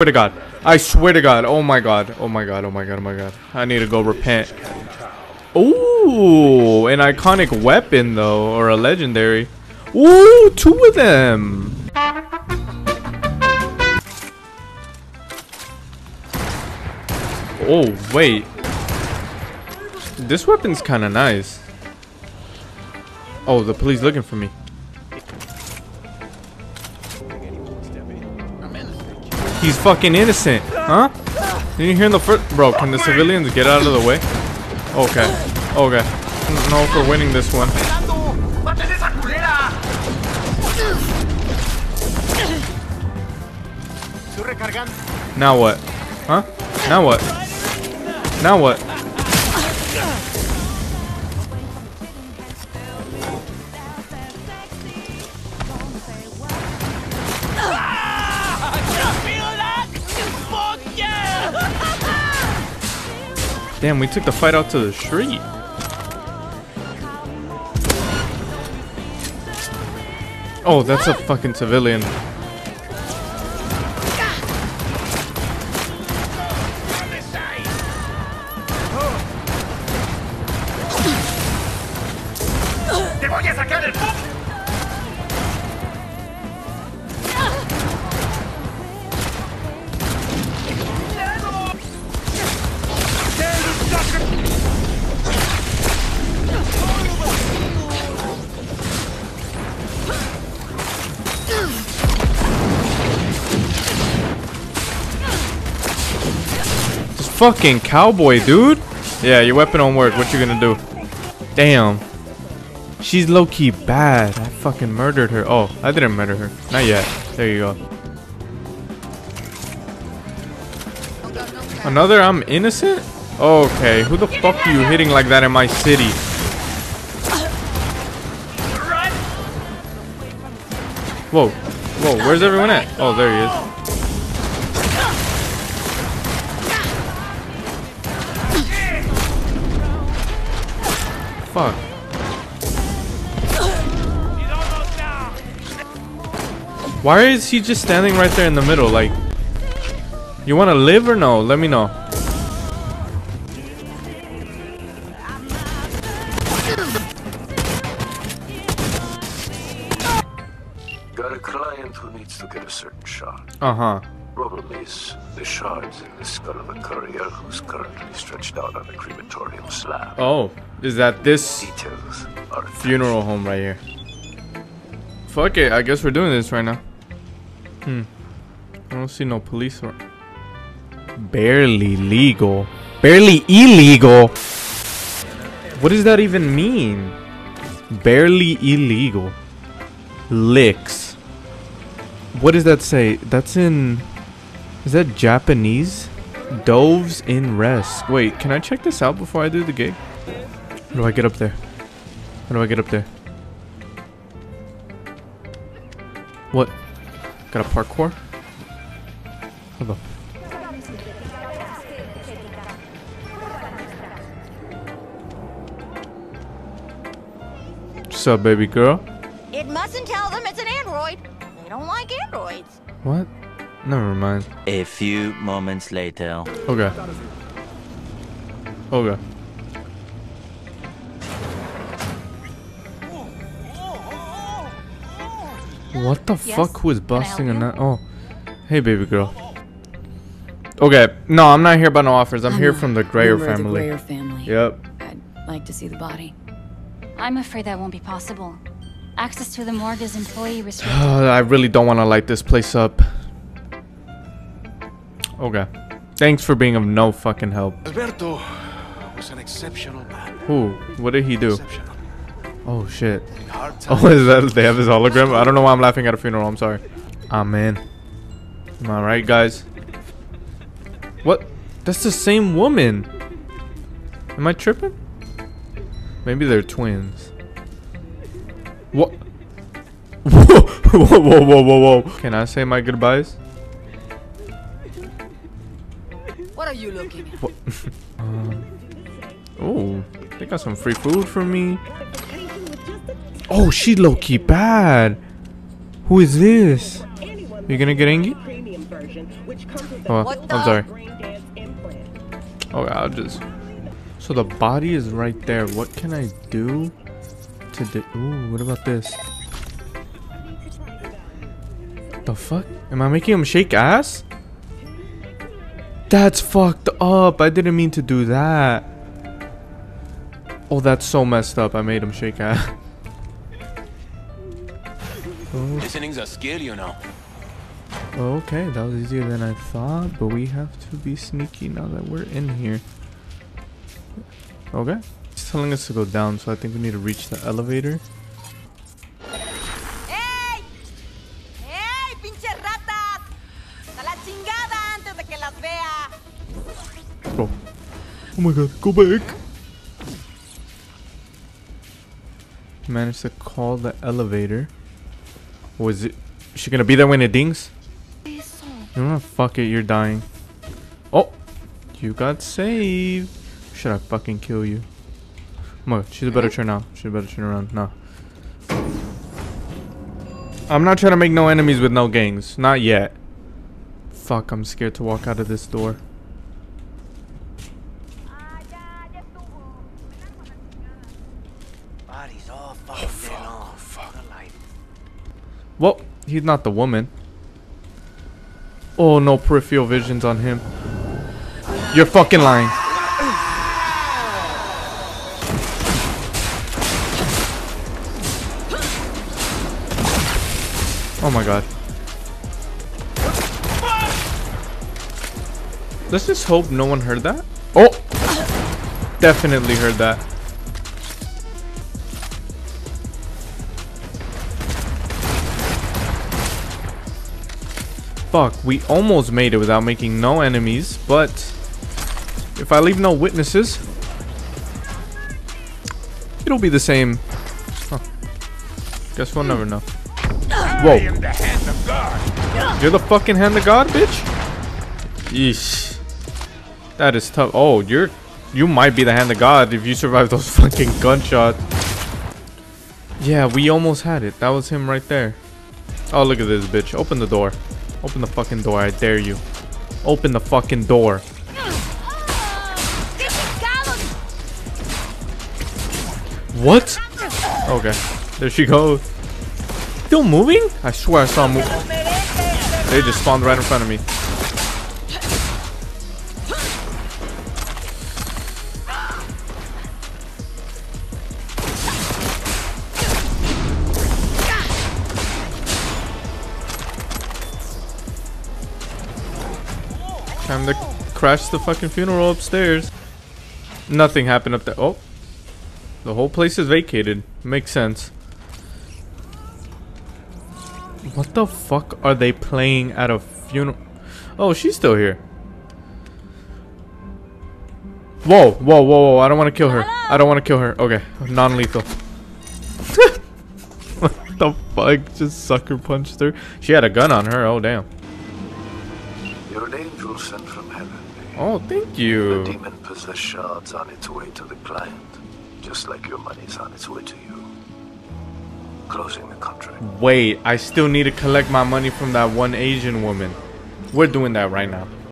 swear to God. I swear to God. Oh my God. Oh my God. Oh my God. Oh my God. I need to go repent. Ooh, an iconic weapon though, or a legendary. Ooh, two of them. Oh, wait. This weapon's kind of nice. Oh, the police looking for me. He's fucking innocent, huh? Didn't you hear in the first? Bro, can the civilians get out of the way? Okay, okay. No, for winning this one. Now what? Huh? Now what? Now what? Damn, we took the fight out to the street. Oh, that's a fucking civilian. This fucking cowboy, dude. Yeah, your weapon don't work. What you gonna do? Damn. She's low-key bad. I fucking murdered her. Oh, I didn't murder her. Not yet. There you go. Another I'm innocent? Okay, who the fuck are you hitting like that in my city? Whoa. Whoa, where's everyone at? Oh, there he is. Fuck. Why is he just standing right there in the middle? Like, you want to live or no? Let me know. Got a client who needs to get a certain shard. Uh huh. Problem is, the shard's in the skull of a courier who's currently stretched out on a crematorium slab. Oh, is that this Details are funeral home right here? Fuck it. I guess we're doing this right now. Hmm. I don't see no police or. Barely legal. Barely illegal. What does that even mean? Barely illegal. Licks. What does that say? That's in. Is that Japanese? Doves in rest. Wait, can I check this out before I do the gig? How do I get up there? How do I get up there? What? Got a parkour? Hold on. What's up, baby girl? It mustn't tell them it's an android. They don't like androids. What? Never mind. A few moments later. Okay. Okay. What the Yes? fuck was Can I busting a help nut? Oh, hey, baby girl. Okay, no, I'm not here about no offers. I'm, here from the Grayer family. The Grayer family. Yep. I'd like to see the body. I'm afraid that won't be possible. Access to the morgue is employee restricted. I really don't want to light this place up. Okay. Thanks for being of no fucking help. Alberto was an exceptional man. Who? What did he do? Oh shit. In hard times, Oh, is that they have his hologram? I don't know why I'm laughing at a funeral. I'm sorry. Amen. Am I right, guys? What? That's the same woman. Am I tripping? Maybe they're twins. What? Whoa, whoa, whoa, whoa, whoa, whoa. Can I say my goodbyes? What are you looking at? Um, oh, they got some free food for me. Oh, she low key bad. Who is this? You gonna get angry? premium version with Oh, I'm sorry. Oh, I'll just. So the body is right there. What can I do to do? Ooh, what about this? The fuck? Am I making him shake ass? That's fucked up. I didn't mean to do that. Oh, that's so messed up. I made him shake ass. Listening's a skill, you know. Okay, that was easier than I thought, but we have to be sneaky now that we're in here. Okay. It's telling us to go down, so I think we need to reach the elevator. Las vea! Oh. Oh my god, go back! Managed to call the elevator. Was it? Is she gonna be there when it dings? You know? Fuck it, you're dying. Oh! You got saved! Should I fucking kill you? Oh my god, she's a better turn now. She's a better turn around. No. I'm not trying to make no enemies with no gangs. Not yet. Fuck, I'm scared to walk out of this door. Body's all fucking dead on. Oh, fuck. Well, he's not the woman. Oh, no peripheral visions on him. You're fucking lying. Oh my god. Let's just hope no one heard that. Oh! Definitely heard that. Fuck, we almost made it without making no enemies, but if I leave no witnesses, it'll be the same. Huh. Guess we'll never know. Whoa. You're the fucking hand of God, bitch? Yeesh. That is tough. Oh, you're you might be the hand of God if you survive those fucking gunshots. Yeah, we almost had it. That was him right there. Oh, look at this bitch. Open the door. Open the fucking door. I dare you. Open the fucking door. What? Okay. There she goes. Still moving? I swear I saw him move. They just spawned right in front of me. Time to crash the fucking funeral upstairs. Nothing happened up there. Oh. The whole place is vacated. Makes sense. What the fuck are they playing at a funeral? Oh, she's still here. Whoa, whoa, whoa, whoa. I don't want to kill her. I don't want to kill her. Okay, non-lethal. what the fuck? Just sucker punched her. She had a gun on her. Oh, damn. You're an angel sent from heaven. Oh, thank you. The demon possessed shards on its way to the client, just like your money's on its way to you. Closing the contract. Wait, I still need to collect my money from that one Asian woman. We're doing that right now.